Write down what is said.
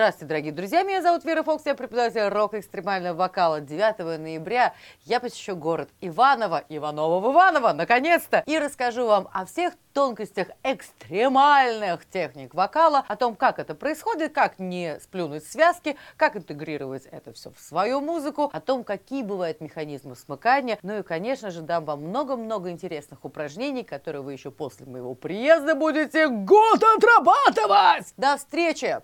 Здравствуйте, дорогие друзья, меня зовут Вера Фокс, я преподаватель рок-экстремального вокала. 9 ноября я посещу город Иваново, Иваново-Иваново, наконец-то, и расскажу вам о всех тонкостях экстремальных техник вокала, о том, как это происходит, как не сплюнуть связки, как интегрировать это все в свою музыку, о том, какие бывают механизмы смыкания, ну и, конечно же, дам вам много-много интересных упражнений, которые вы еще после моего приезда будете год отрабатывать. До встречи!